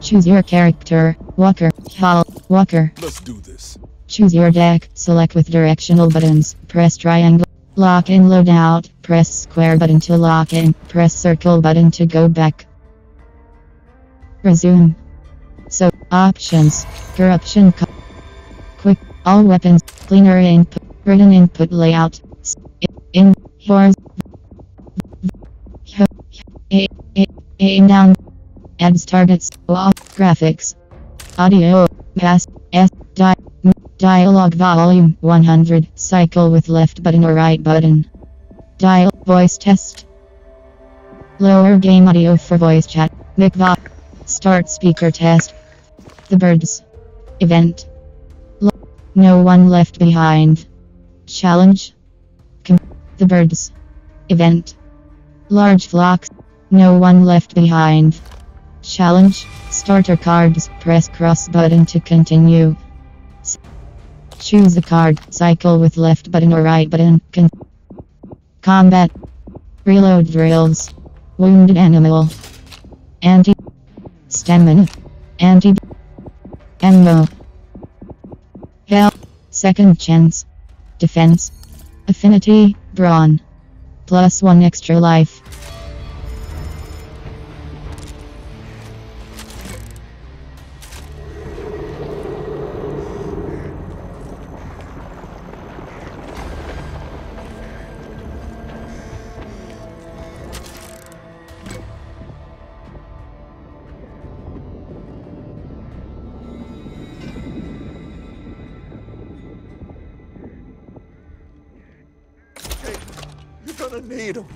Choose your character. Walker. Hall. Walker. Let's do this. Choose your deck. Select with directional buttons. Press triangle. Lock in loadout. Press square button to lock in. Press circle button to go back. Resume. So, options. Corruption. Co- quick. All weapons. Cleaner input. Written input layout. S- In. Horse. Aim down. Adds targets. Off. Graphics. Audio. Pass. S. Di- dialogue volume 100. Cycle with left button or right button. Dial. Voice test. Lower game audio for voice chat. McVa. Start speaker test. The birds. Event. No one left behind. Challenge. Com- the birds. Event. Large flocks. No one left behind. Challenge. Starter cards. Press cross button to continue. Choose a card. Cycle with left button or right button. Con- combat. Reload drills. Wounded animal. Anti. Stamina. Anti. Ammo. Health. Second chance. Defense. Affinity. Brawn. Plus one extra life. Gonna need them.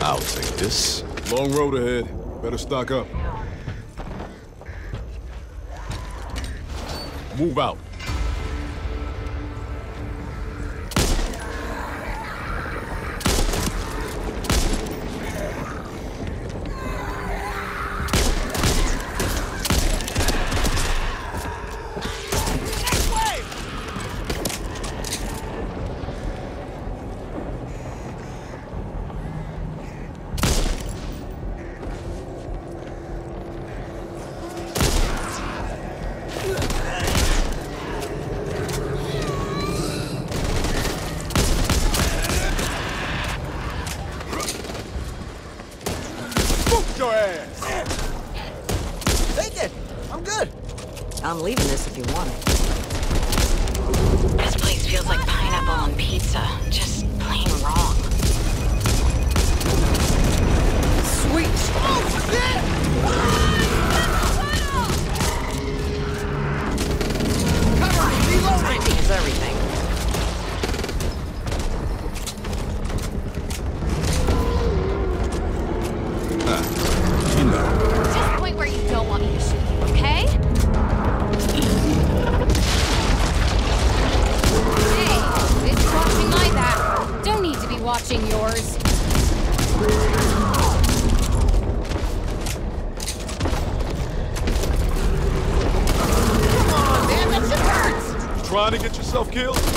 I'll take this. Long road ahead. Better stock up. Move out. Trying to get yourself killed?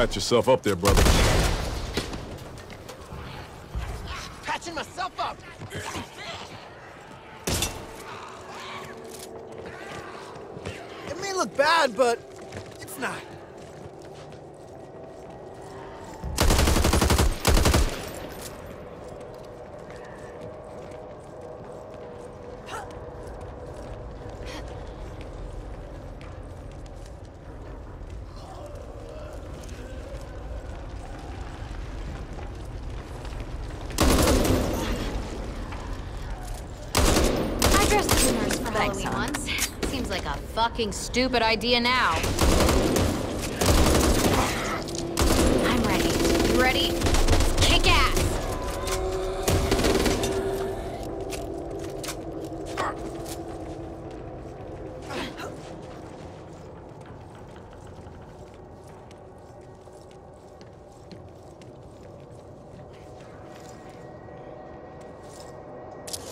Patch yourself up there, brother? Patching myself up! It may look bad, but it's not. I dressed as a nurse for Thanks, Halloween hon. once. Seems like a fucking stupid idea now. I'm ready. You ready? Kick ass!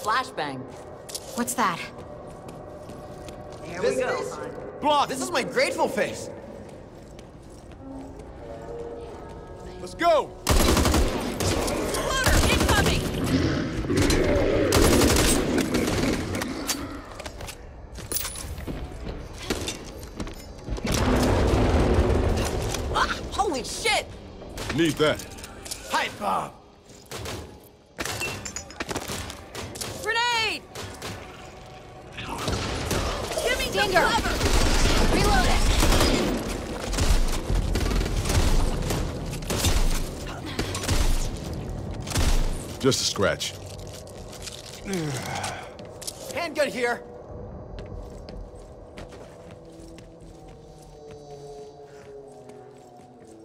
Flashbang. What's that? There we go. Block! This is my grateful face. Let's go! Ah, holy shit! Need that. Pipe bomb! Grenade! Give me Stinger! Reload Just a scratch. Handgun here!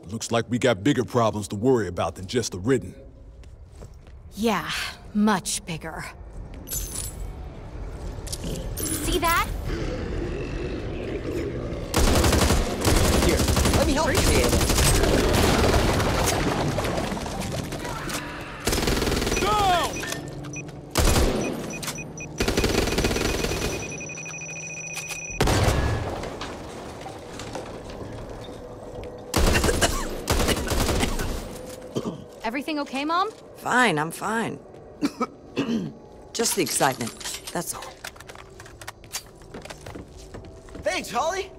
Looks like we got bigger problems to worry about than just the ridden. Yeah, much bigger. See that? Here, let me help Appreciate you. it. Everything okay, Mom? Fine, I'm fine. Just the excitement, that's all. Thanks, Holly!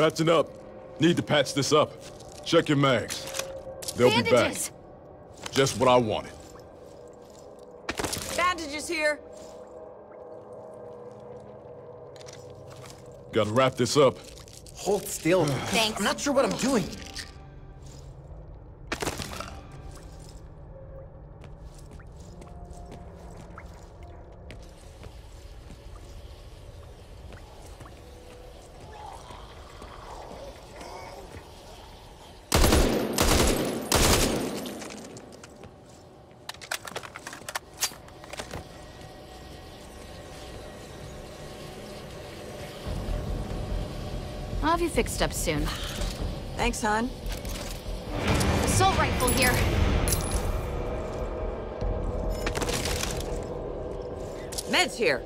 Patching up. Need to patch this up. Check your mags. They'll be back. Bandages! Just what I wanted. Bandages here. Gotta wrap this up. Hold still. Thanks. I'm not sure what I'm doing. have you fixed up soon. Thanks, hon. Assault rifle here. Meds here.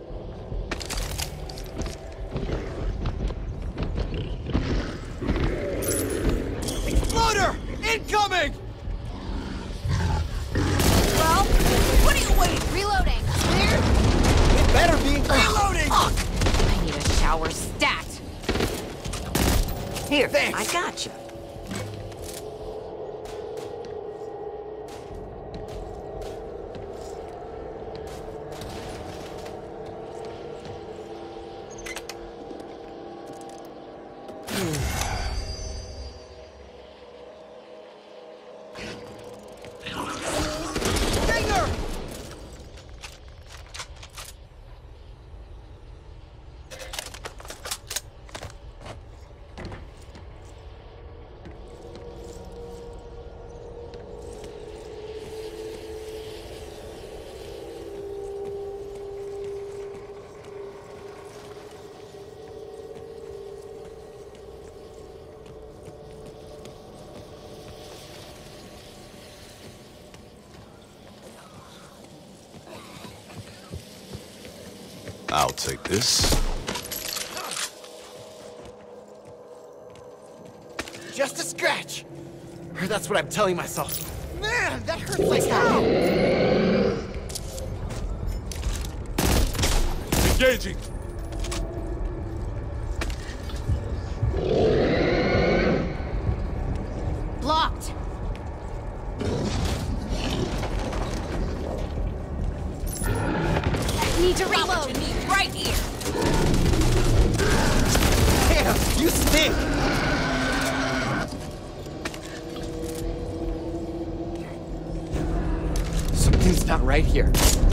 Exploder! Incoming! Well, what are you waiting? Reloading. Clear? It better be. Reloading! Ugh. I need a shower here, Thanks. I got you. I'll take this. Just a scratch! Or that's what I'm telling myself. Man, that hurts like hell! Engaging! right here.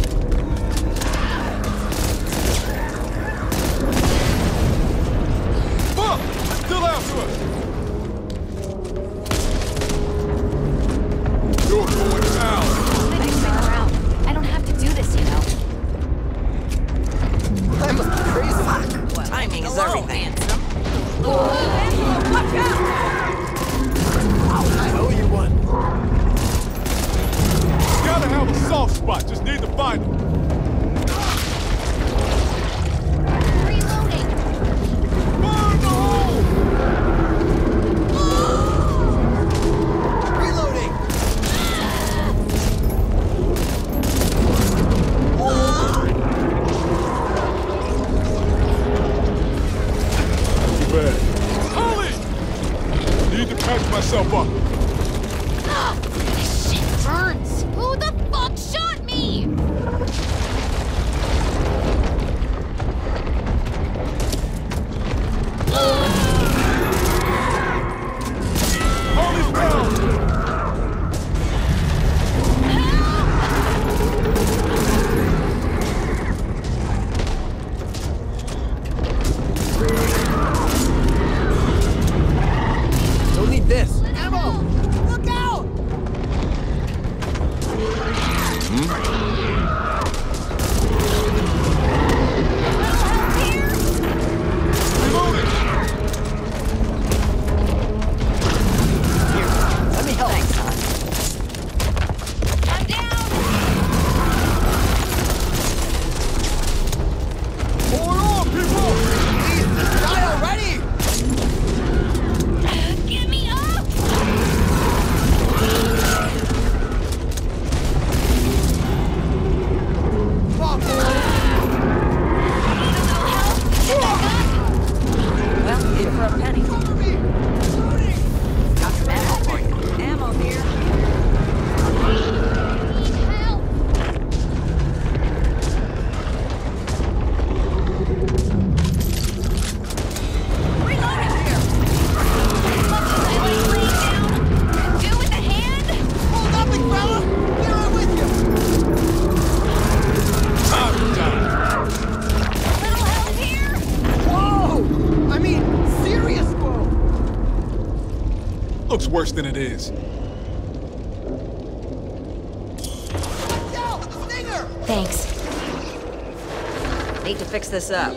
Need to fix this up.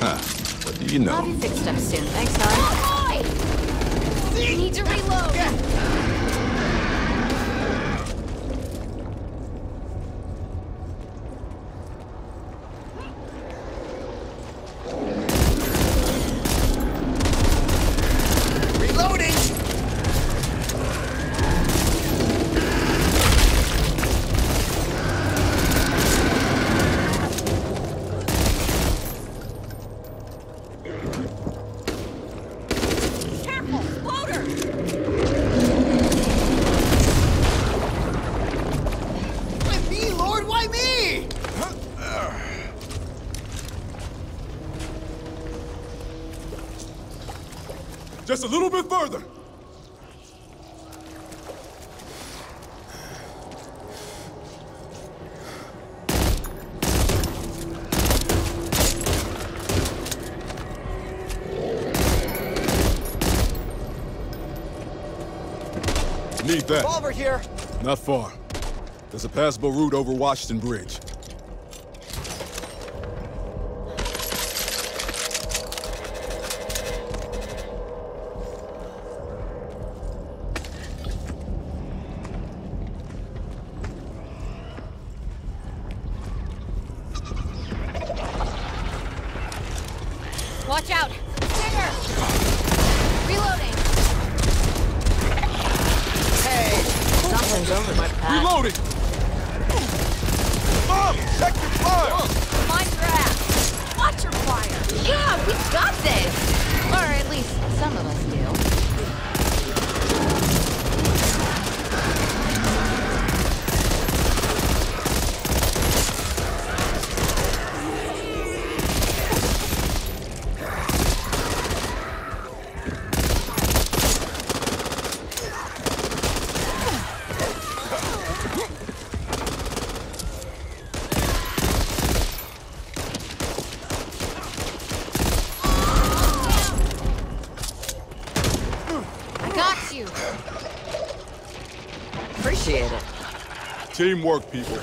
Huh. What do you know? I'll be fixed up soon. Thanks, Helen. Oh, need to reload. Yeah. Just a little bit further. Need that. Revolver here. Not far. There's a passable route over Washington Bridge. Watch out. Stinger. Reloading. Hey, Something's over my path. Reloading! Check your fire! Mind your ass. Watch your fire. Yeah, we got this! Or at least some of us do. I got you. Appreciate it. Teamwork, people.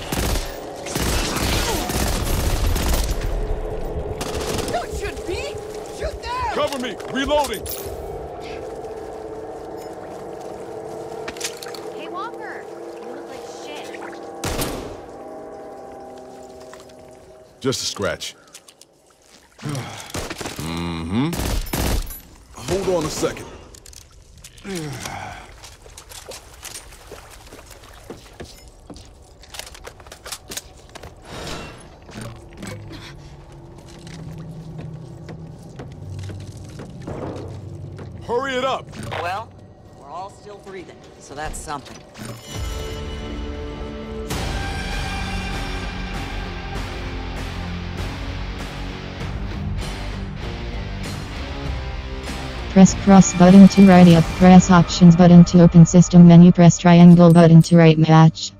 no, it should be. Shoot them. Cover me! Reloading! Hey, Walker. You look like shit. Just a scratch. mm-hmm. Hold on a second. Hurry it up! Well, we're all still breathing, so that's something. Press cross button to right up. Press options button to open system menu. Press triangle button to right match.